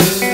you.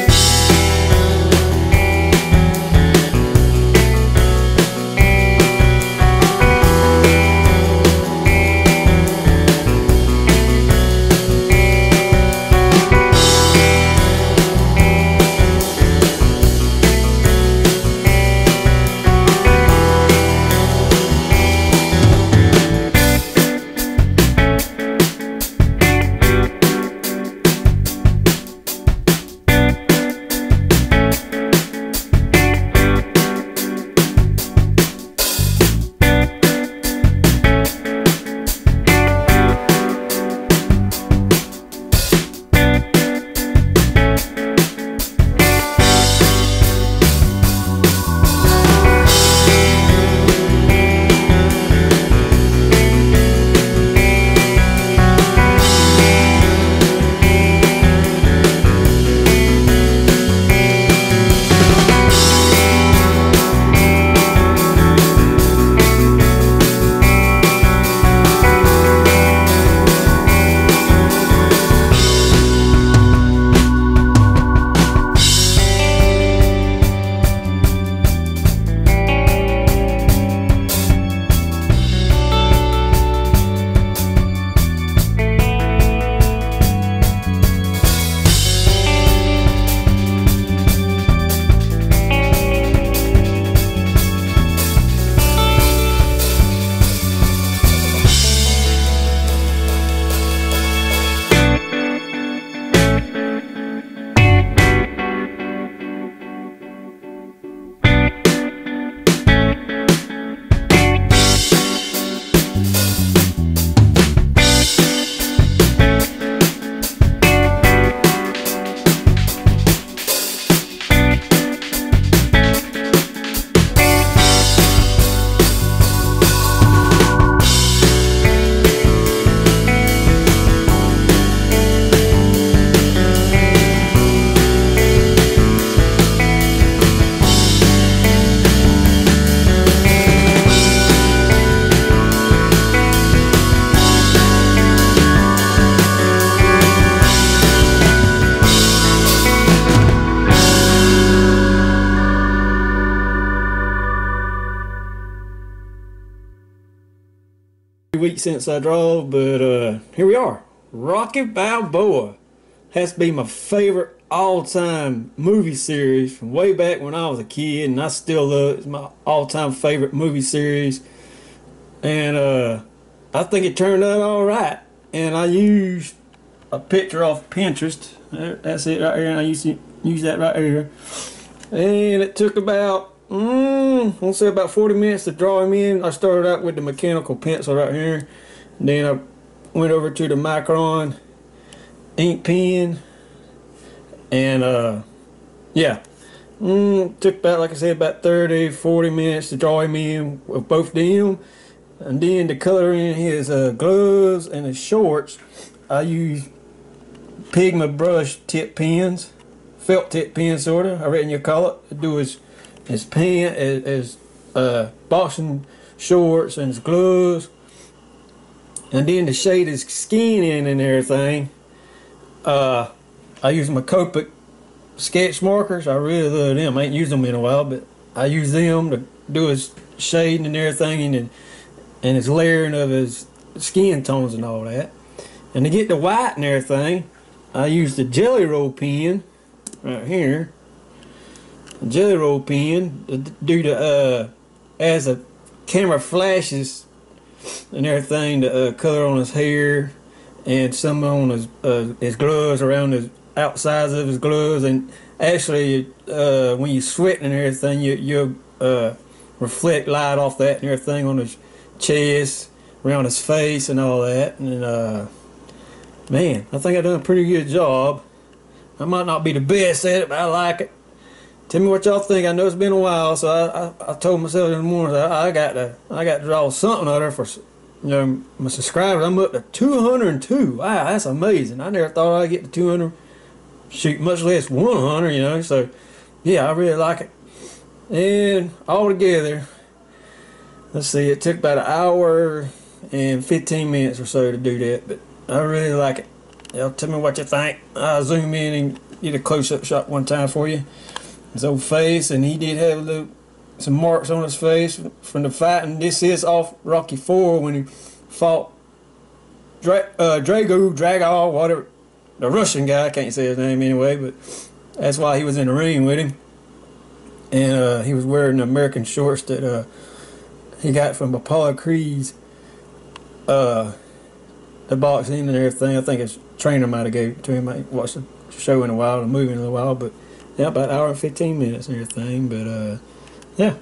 Weeks since I drove, but uh, here we are. Rocky Balboa has to be my favorite all-time movie series from way back when I was a kid, and I still love it. It's my all-time favorite movie series, and uh, I think it turned out all right. And I used a picture off Pinterest. That's it right here. And I used to use that right here, and it took about Mm, I'll say about 40 minutes to draw him in. I started out with the mechanical pencil right here. Then I went over to the Micron ink pen. And, uh, yeah. Mm, took about, like I said, about 30, 40 minutes to draw him in with both them. And then to color in his uh, gloves and his shorts, I used Pigma brush tip pens. Felt tip pens, sort of. I reckon you call it. Do his his pants, his, his uh, boxing shorts, and his gloves. And then to shade his skin in and everything, uh, I use my Copic sketch markers. I really love them. I ain't used them in a while, but I use them to do his shading and everything and, and his layering of his skin tones and all that. And to get the white and everything, I use the Gelly Roll pen right here gelly roll due to uh, as the camera flashes and everything the uh, color on his hair and some on his uh, his gloves around his outsides of his gloves. And actually uh, when you sweat and everything you you uh, reflect light off that and everything on his chest around his face and all that. And uh, man I think I done a pretty good job. I might not be the best at it but I like it Tell me what y'all think. I know it's been a while, so I, I, I told myself in the morning I, I got to I got to draw something out of there for you know my subscribers. I'm up to 202. Wow, that's amazing. I never thought I'd get to 200. Shoot, much less 100. You know, so yeah, I really like it. And all together, let's see, it took about an hour and 15 minutes or so to do that, but I really like it. Y'all tell me what you think. I'll zoom in and get a close-up shot one time for you his old face, and he did have little, some marks on his face from the fight. And this is off Rocky Four when he fought Dra- uh, Drago, Drago, whatever, the Russian guy. I can't say his name anyway, but that's why he was in the ring with him. And uh, he was wearing American shorts that uh, he got from Apollo Creed's uh, the boxing and everything. I think his trainer might have gave it to him. I watched the show in a while, the movie in a while, but yeah, about an hour and 15 minutes and everything. But uh, yeah,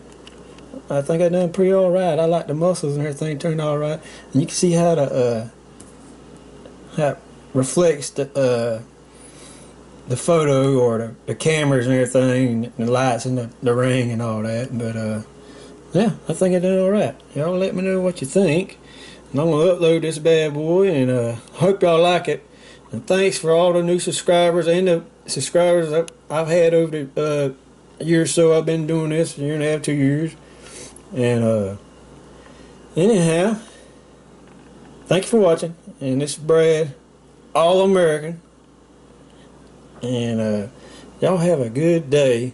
I think I done pretty all right. I like the muscles and everything turned all right. And you can see how the uh, how reflects the uh, the photo or the, the cameras and everything, and the lights and the, the ring and all that. But uh, yeah, I think I did all right. Y'all let me know what you think. And I'm gonna upload this bad boy, and uh, hope y'all like it. And thanks for all the new subscribers and the subscribers I've had over the uh, year or so. I've been doing this, a year and a half, two years. And uh, anyhow, thank you for watching. And this is Brad, All American. And uh, y'all have a good day.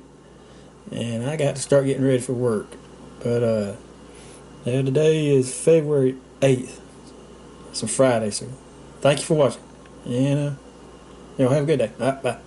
And I got to start getting ready for work. But uh, yeah, today is February 8th. It's a Friday, so thank you for watching. And uh, y'all have a good day. Right, bye.